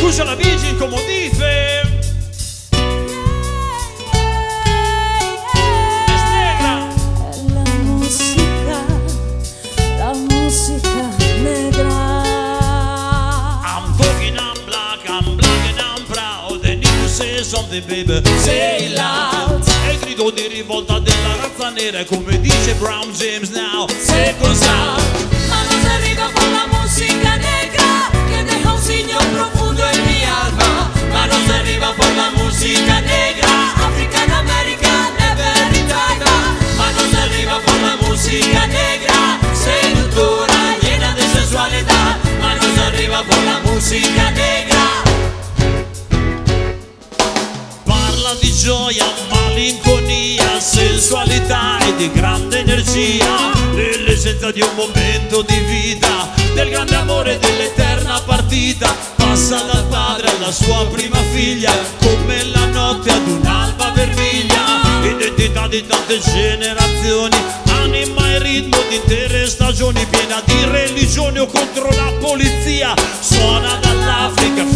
couche à la Virgin, comme on dit, fait. Something baby, say loud. E il grido di rivolta della razza nera Come dice Brown James now. Say cosa Ma non si arriva con la musica nera Parla di gioia, malinconia, sensualità e di grande energia. Nell'essenza di un momento di vita Del grande amore dell'eterna partita Passa dal padre alla sua prima figlia Come la notte ad un'alba vermiglia. Identità di tante generazioni Anima e ritmo di intere stagioni Piena di religione o contro la polizia. Suona dall'Africa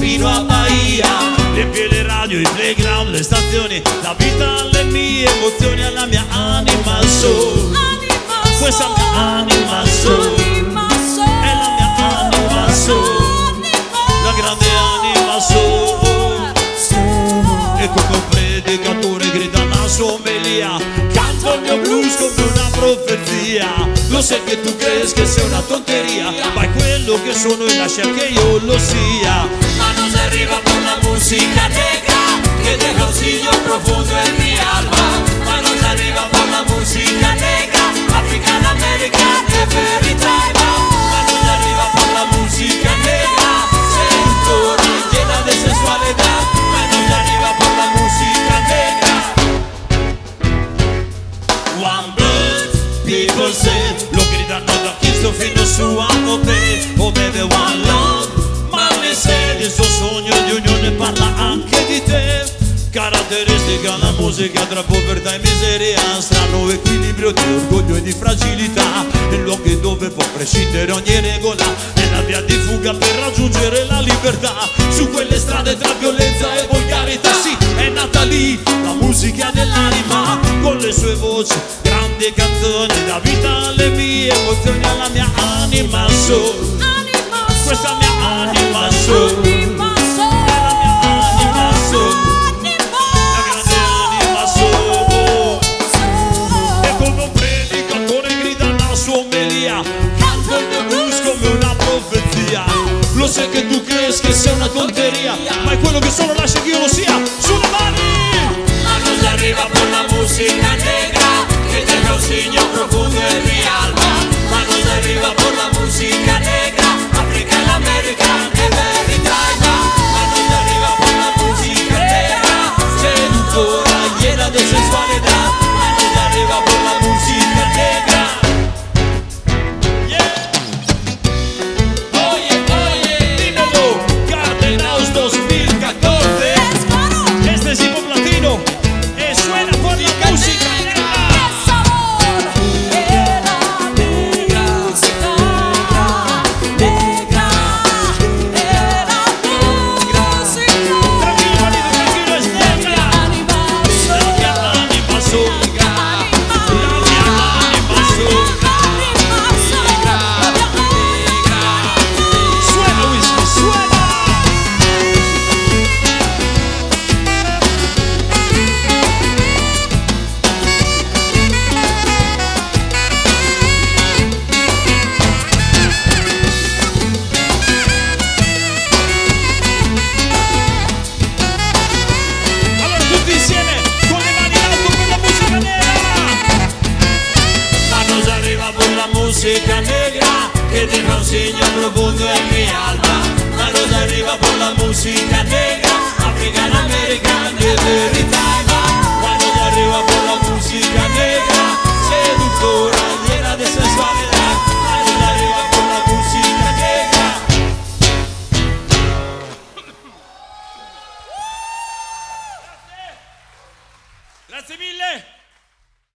le radio, i playground, le stazioni La vita alle mie emozioni Alla mia anima soul Anima Questa mia anima soul Anima È la mia anima soul La grande anima soul E come un predicatore grida la sua omelia. Canto il mio blues come una profezia. Lo sai che tu credi che sia una tonteria Ma è quello che sono e lascia che io lo sia. Manos arriba por la música negra que deja un signo profundo en mi alma. Manos arriba por la música negra, African American, every time. Manos arriba por la música negra, seductora, llena de sensualidad. Manos arriba por la música negra. One blood, people say Lo da Cristo fino su a Mopè O beve one Caratteristica la musica tra povertà e miseria. Strano equilibrio di orgoglio e di fragilità. In luoghi dove può prescindere ogni regola. È la via di fuga per raggiungere la libertà. Su quelle strade tra violenza e volgarità. Sì, è nata lì la musica dell'anima Con le sue voci, grandi canzoni. Da vita alle mie emozioni, alla mia anima. Soul Anima Questa mia Sai che tu credi che sia una tonteria Ma è quello che sono, lascia che io lo sia Sulle mani! Manos arriba por la música música negra que deja un signo profundo en mi alma. Manos arriba por la música negra African American de